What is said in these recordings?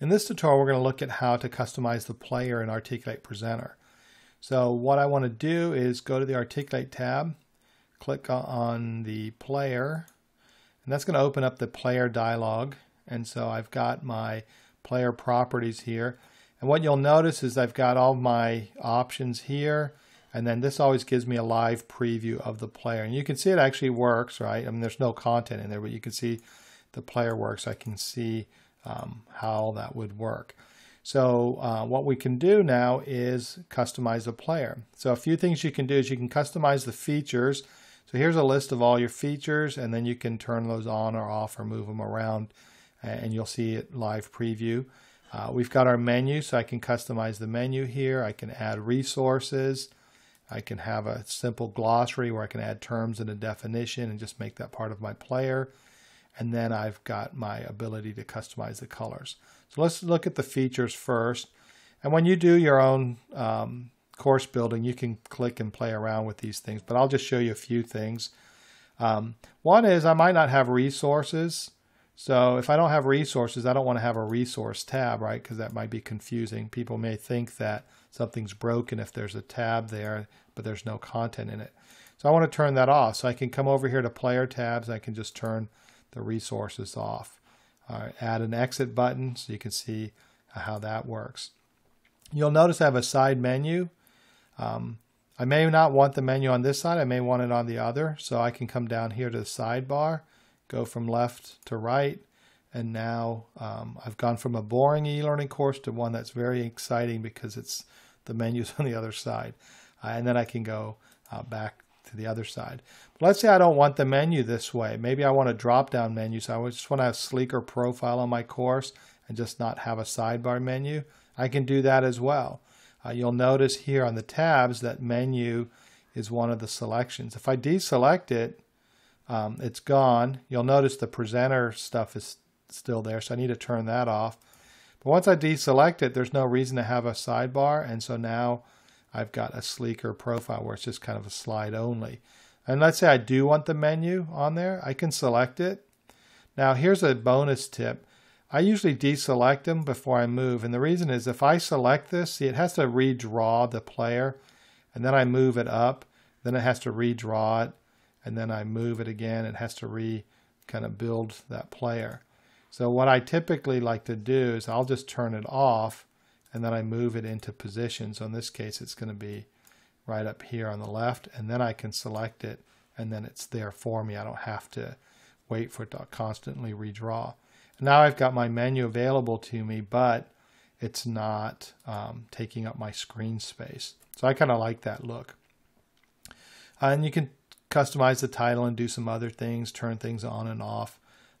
In this tutorial, we're going to look at how to customize the player in Articulate Presenter. So what I want to do is go to the Articulate tab, click on the player, and that's going to open up the player dialog. And so I've got my player properties here. And what you'll notice is I've got all my options here. And then this always gives me a live preview of the player. And you can see it actually works, right? I mean, there's no content in there, but you can see the player works. I can see um, how that would work. So uh, what we can do now is customize the player. So a few things you can do is you can customize the features. So here's a list of all your features and then you can turn those on or off or move them around and you'll see it live preview. Uh, we've got our menu so I can customize the menu here. I can add resources. I can have a simple glossary where I can add terms and a definition and just make that part of my player and then I've got my ability to customize the colors. So let's look at the features first. And when you do your own um, course building, you can click and play around with these things, but I'll just show you a few things. Um, one is I might not have resources. So if I don't have resources, I don't want to have a resource tab, right? Because that might be confusing. People may think that something's broken if there's a tab there, but there's no content in it. So I want to turn that off. So I can come over here to player tabs. I can just turn the resources off. Uh, add an exit button so you can see how that works. You'll notice I have a side menu. Um, I may not want the menu on this side, I may want it on the other. So I can come down here to the sidebar, go from left to right, and now um, I've gone from a boring e-learning course to one that's very exciting because it's the menus on the other side. Uh, and then I can go uh, back to the other side. But let's say I don't want the menu this way. Maybe I want a drop-down menu, so I just want to have a sleeker profile on my course and just not have a sidebar menu. I can do that as well. Uh, you'll notice here on the tabs that menu is one of the selections. If I deselect it, um, it's gone. You'll notice the presenter stuff is still there, so I need to turn that off. But once I deselect it, there's no reason to have a sidebar, and so now I've got a sleeker profile where it's just kind of a slide only. And let's say I do want the menu on there, I can select it. Now here's a bonus tip. I usually deselect them before I move. And the reason is if I select this, see it has to redraw the player and then I move it up, then it has to redraw it and then I move it again. It has to re kind of build that player. So what I typically like to do is I'll just turn it off and then I move it into position. So in this case, it's going to be right up here on the left, and then I can select it, and then it's there for me. I don't have to wait for it to constantly redraw. And now I've got my menu available to me, but it's not um, taking up my screen space. So I kind of like that look. Uh, and you can customize the title and do some other things, turn things on and off.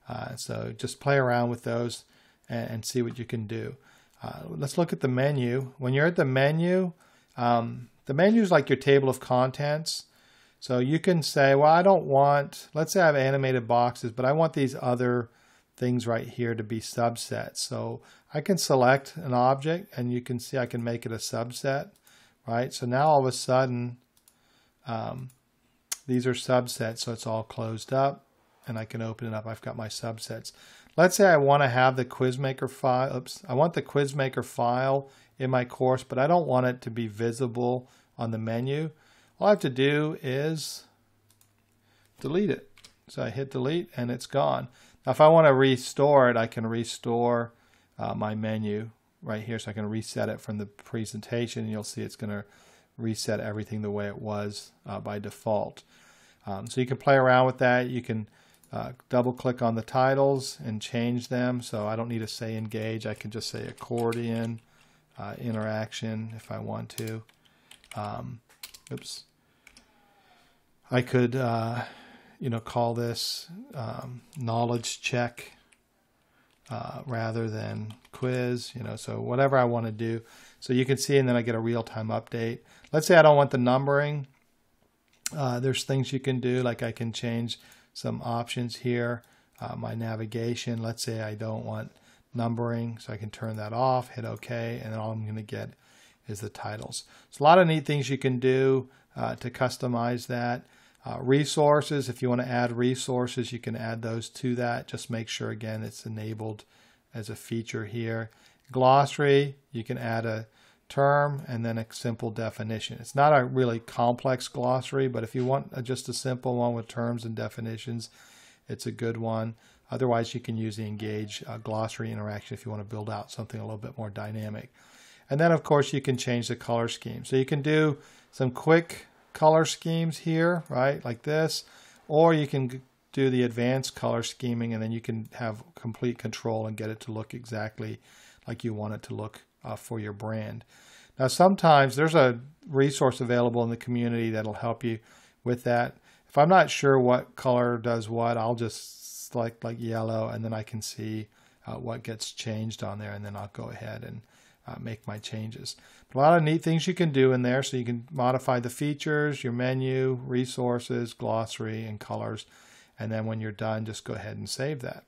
Uh, so just play around with those and, and see what you can do. Uh, let's look at the menu. When you're at the menu, um, the menu is like your table of contents. So you can say, well, I don't want, let's say I have animated boxes, but I want these other things right here to be subsets. So I can select an object and you can see I can make it a subset, right? So now all of a sudden, um, these are subsets, so it's all closed up and I can open it up. I've got my subsets. Let's say I want to have the Quizmaker file. Oops, I want the Quizmaker file in my course, but I don't want it to be visible on the menu. All I have to do is delete it. So I hit delete and it's gone. Now if I want to restore it, I can restore uh, my menu right here. So I can reset it from the presentation and you'll see it's going to reset everything the way it was uh, by default. Um, so you can play around with that. You can uh, double click on the titles and change them. So I don't need to say engage. I can just say accordion uh, interaction if I want to. Um, oops. I could, uh, you know, call this um, knowledge check uh, rather than quiz, you know, so whatever I want to do. So you can see, and then I get a real-time update. Let's say I don't want the numbering. Uh, there's things you can do, like I can change some options here. Uh, my navigation, let's say I don't want numbering, so I can turn that off, hit OK, and all I'm going to get is the titles. So a lot of neat things you can do uh, to customize that. Uh, resources, if you want to add resources, you can add those to that. Just make sure, again, it's enabled as a feature here. Glossary, you can add a term and then a simple definition. It's not a really complex glossary, but if you want just a simple one with terms and definitions, it's a good one. Otherwise, you can use the Engage uh, glossary interaction if you want to build out something a little bit more dynamic. And then, of course, you can change the color scheme. So you can do some quick color schemes here, right, like this, or you can do the advanced color scheming and then you can have complete control and get it to look exactly like you want it to look uh, for your brand. Now, sometimes there's a resource available in the community that'll help you with that. If I'm not sure what color does what, I'll just select like yellow and then I can see uh, what gets changed on there and then I'll go ahead and uh, make my changes. But a lot of neat things you can do in there so you can modify the features, your menu, resources, glossary, and colors. And then when you're done, just go ahead and save that.